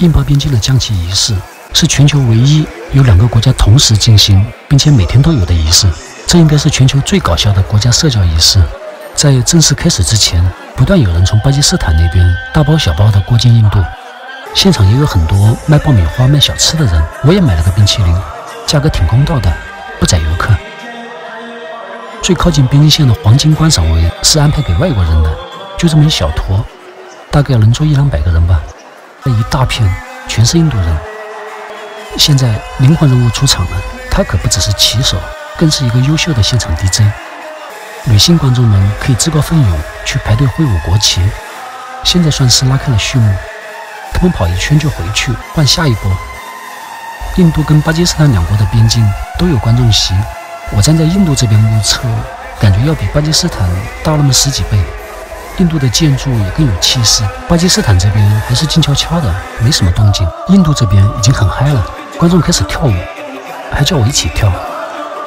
印巴边境的降旗仪式是全球唯一有两个国家同时进行，并且每天都有的仪式。这应该是全球最搞笑的国家社交仪式。在正式开始之前，不断有人从巴基斯坦那边大包小包的过境印度，现场也有很多卖爆米花、卖小吃的人。我也买了个冰淇淋，价格挺公道的，不宰游客。最靠近边境线的黄金观赏位是安排给外国人的，就这么一小坨，大概能坐一两百个人吧。那一大片全是印度人。现在灵魂人物出场了，他可不只是骑手，更是一个优秀的现场 DJ。女性观众们可以自告奋勇去排队挥舞国旗，现在算是拉开了序幕。他们跑一圈就回去换下一波。印度跟巴基斯坦两国的边境都有观众席，我站在印度这边目测，感觉要比巴基斯坦大那么十几倍。印度的建筑也更有气势，巴基斯坦这边还是静悄悄的，没什么动静。印度这边已经很嗨了，观众开始跳舞，还叫我一起跳，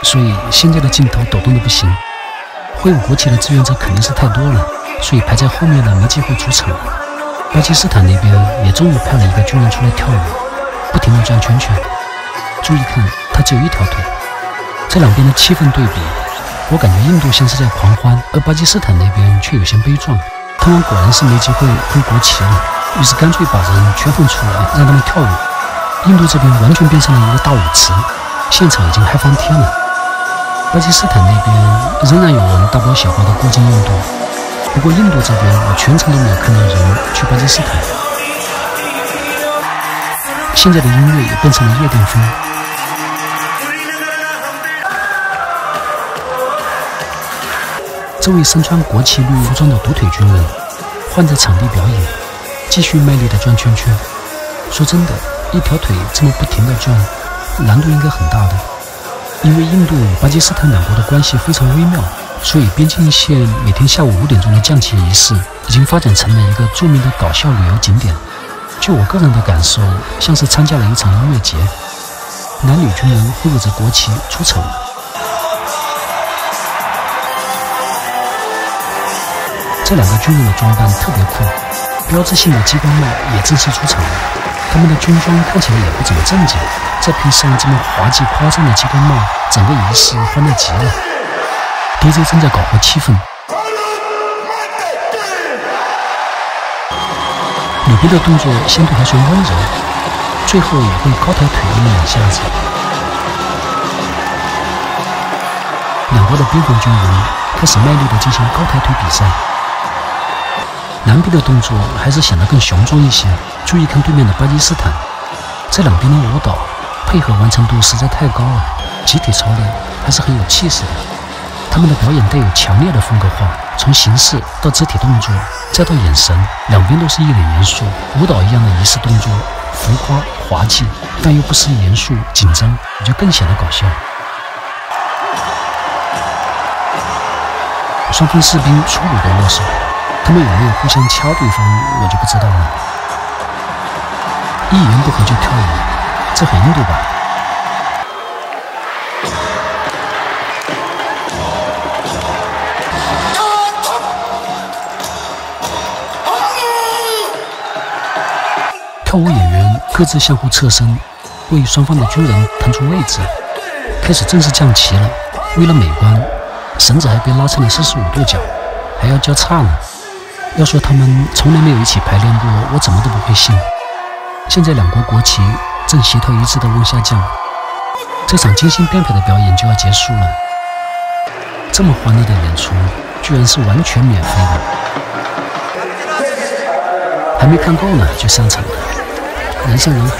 所以现在的镜头抖动的不行。挥舞国旗的志愿者肯定是太多了，所以排在后面的没机会出场。巴基斯坦那边也终于派了一个军人出来跳舞，不停地转圈圈。注意看，他只有一条腿。这两边的气氛对比。我感觉印度像是在狂欢，而巴基斯坦那边却有些悲壮。他们果然是没机会挥国旗了，于是干脆把人全放出来，让他们跳舞。印度这边完全变成了一个大舞池，现场已经嗨翻天了。巴基斯坦那边仍然有人大包小包的过境印度，不过印度这边我全程都没有看到人去巴基斯坦。现在的音乐也变成了夜店风。这位身穿国旗绿服装的独腿军人换着场地表演，继续卖力地转圈圈。说真的，一条腿这么不停地转，难度应该很大的。因为印度与巴基斯坦两国的关系非常微妙，所以边境线每天下午五点钟的降旗仪式已经发展成了一个著名的搞笑旅游景点。就我个人的感受，像是参加了一场音乐节。男女军人挥舞着国旗出场。这两个军人的装扮特别酷，标志性的激光帽也正式出场了。他们的军装看起来也不怎么正经，再配上这么滑稽夸张的激光帽，整个仪式欢乐极了。DJ 正在搞活气氛，女兵的动作相对还算温柔，最后也会高抬腿那么两下子。两国的边防军人开始卖力的进行高抬腿比赛。男兵的动作还是显得更雄壮一些。注意看对面的巴基斯坦，这两边的舞蹈配合完成度实在太高了，集体操练还是很有气势的。他们的表演带有强烈的风格化，从形式到肢体动作，再到眼神，两边都是一脸严肃。舞蹈一样的仪式动作，浮夸滑稽，但又不失严肃紧张，也就更显得搞笑。双方士兵粗鲁的握手。他们有没有互相掐对方，我就不知道了。一言不合就跳舞，这很印度吧？跳舞演员各自相互侧身，为双方的军人腾出位置，开始正式降旗了。为了美观，绳子还被拉成了四十五度角，还要交叉呢。要说他们从来没有一起排练过，我怎么都不会信。现在两国国旗正协调一致的往下降，这场精心编排的表演就要结束了。这么欢乐的演出，居然是完全免费的，还没看够呢就上场了，人山人海。